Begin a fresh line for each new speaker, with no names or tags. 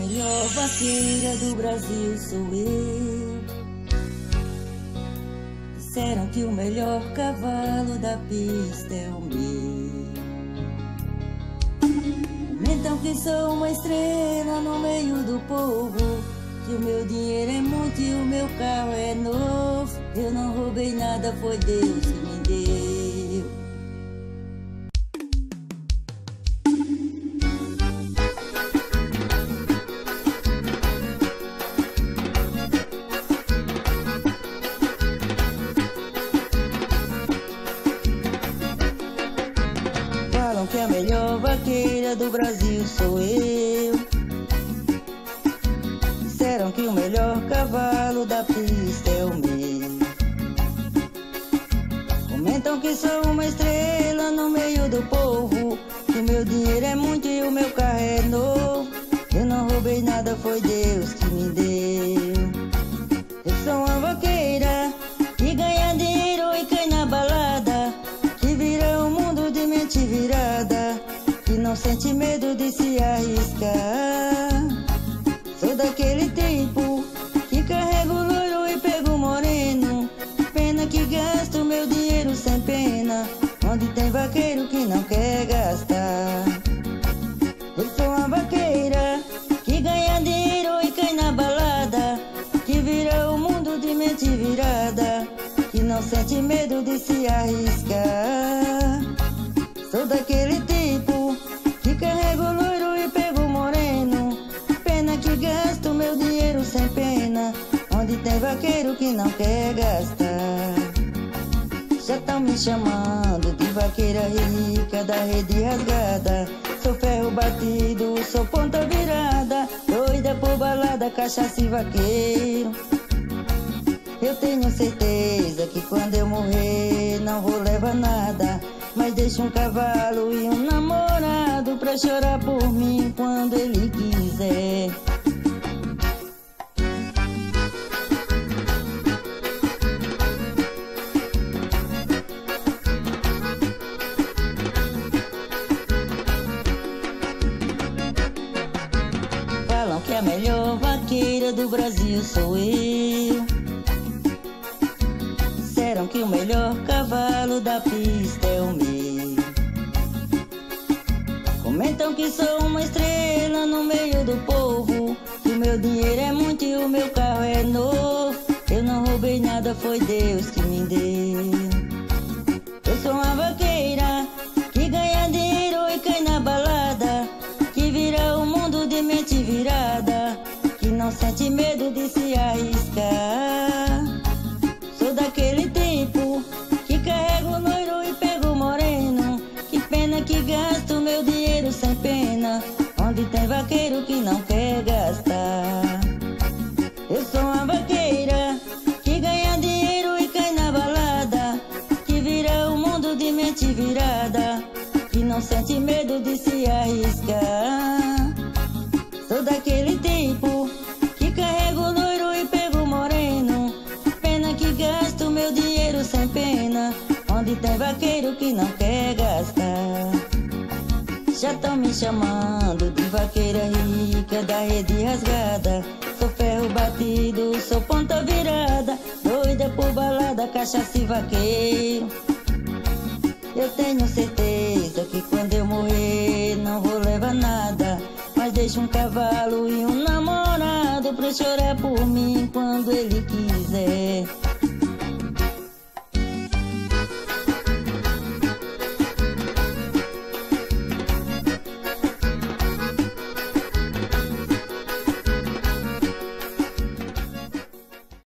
melhor vaqueira do Brasil sou eu. Disseram que o melhor cavalo da pista é o meu. Comentam que sou uma estrela no meio do povo. Que o meu dinheiro é muito e o meu carro é novo. Eu não roubei nada, foi Deus que me deu. Vaqueira do Brasil sou eu. Disseram que o melhor cavalo da pista é o meu. Comentam que sou uma estrela no meio do povo. Que o meu dinheiro é muito e o meu carro é novo. Eu não roubei nada, foi Deus que me deu. Eu sou uma vaqueira que ganha dinheiro e cai na balada. Que vira o mundo de. Que não sente medo de se arriscar. Sou daquele tempo que carrego loiro e pego moreno. Pena que gasto meu dinheiro sem pena. Onde tem vaqueiro que não quer gastar. Eu sou uma vaqueira que ganha dinheiro e cai na balada. Que vira o mundo de mente virada. Que não sente medo de se arriscar. Sou daquele tipo sem pena. Onde tem vaqueiro que não quer gastar. Já tão me chamando de vaqueira rica da rede rasgada. Sou ferro batido, sou ponta virada. Doida por balada, cachaça e vaqueiro. Eu tenho certeza que quando eu morrer não vou levar nada. Mas deixo um cavalo e um namorado pra chorar por mim quando ele quiser. A melhor vaqueira do Brasil sou eu. Disseram que o melhor cavalo da pista é o meu. Comentam que sou uma estrela no meio do povo. Sente medo de se arriscar. Sou daquele tempo que carrego loiro e pego moreno. Que pena que gasto meu dinheiro sem pena. Onde tem vaqueiro que não quer gastar. Eu sou uma vaqueira que ganha dinheiro e cai na balada. Que vira o mundo de mente virada. Que não sente medo de se arriscar. Onde tem vaqueiro que não quer gastar. Já tão me chamando de vaqueira rica da rede rasgada. Sou ferro batido, sou ponta virada. Doida por balada, cachaça e vaqueiro. Eu tenho certeza que quando eu morrer não vou levar nada. Mas deixo um cavalo e um namorado pra chorar por mim quando ele quiser.